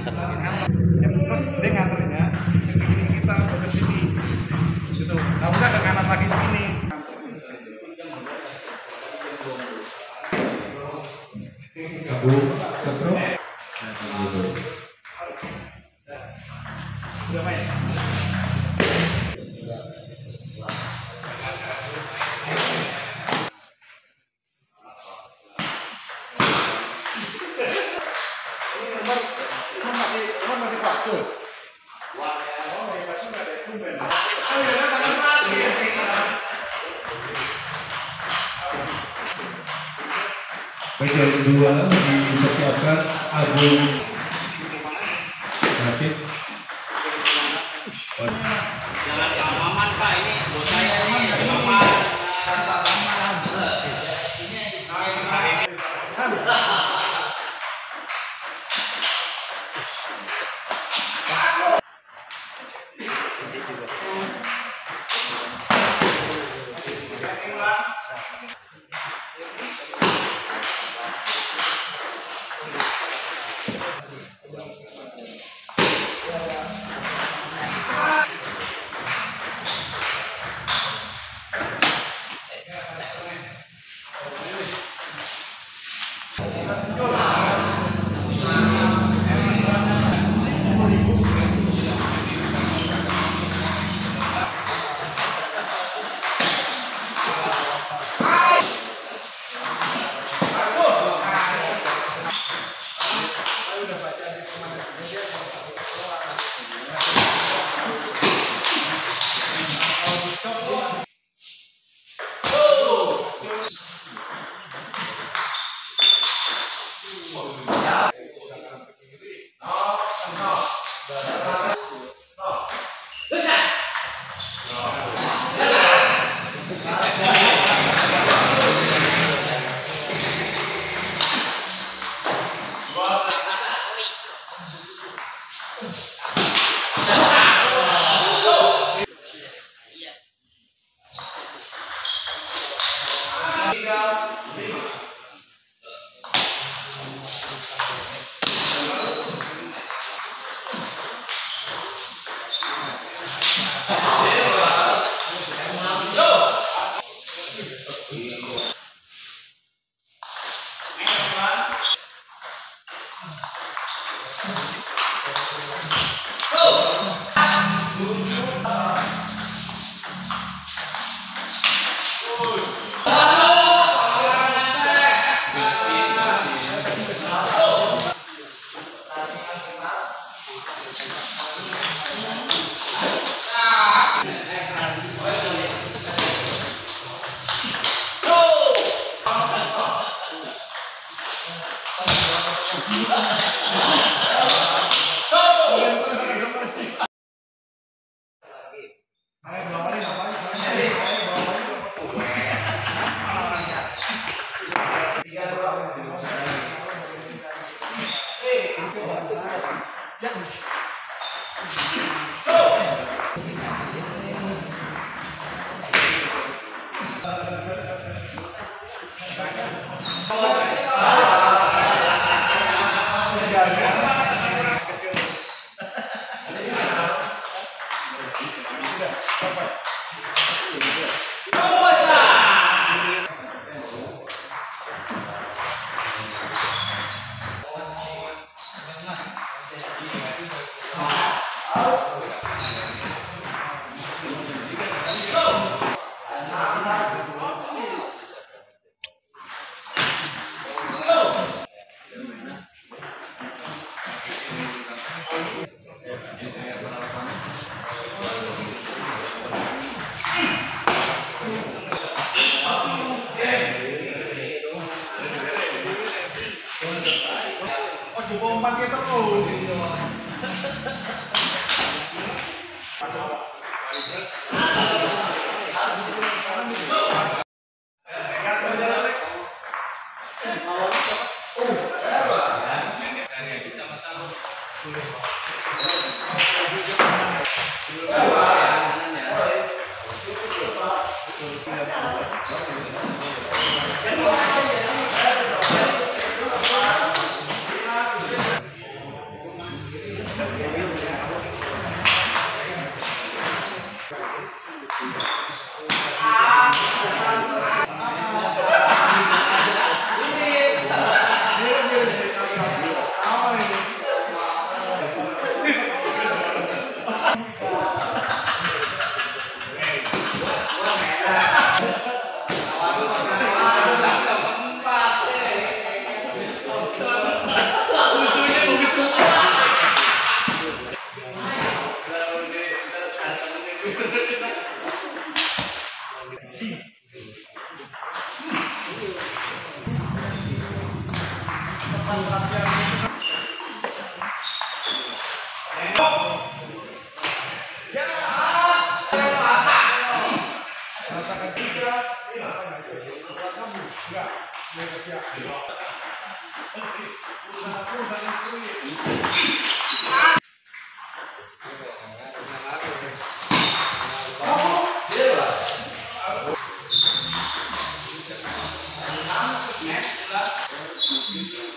nganter gitu. ya, terus dia nganternya kita ke sini. Nah udah ke kanan lagi sini. Abu Baik yang kedua dipersiapkan Agung tiga, lima. Go! aku kompak terus. Next class.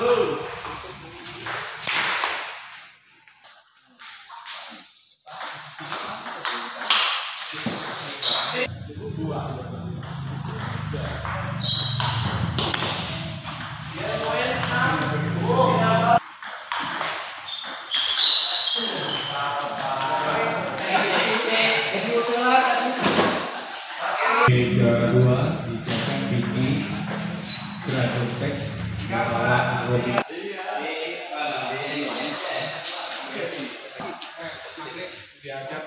Move.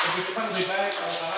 Lebih cepat lebih baik kalau